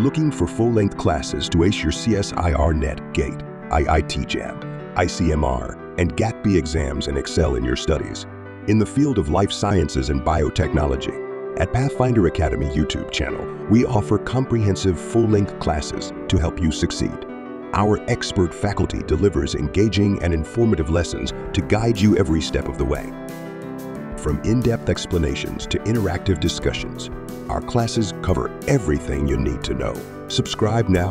Looking for full-length classes to ace your CSIR NET, GATE, IIT JAM, ICMR, and GATB exams and excel in your studies? In the field of life sciences and biotechnology, at Pathfinder Academy YouTube channel, we offer comprehensive full-length classes to help you succeed. Our expert faculty delivers engaging and informative lessons to guide you every step of the way. From in-depth explanations to interactive discussions, our classes cover everything you need to know. Subscribe now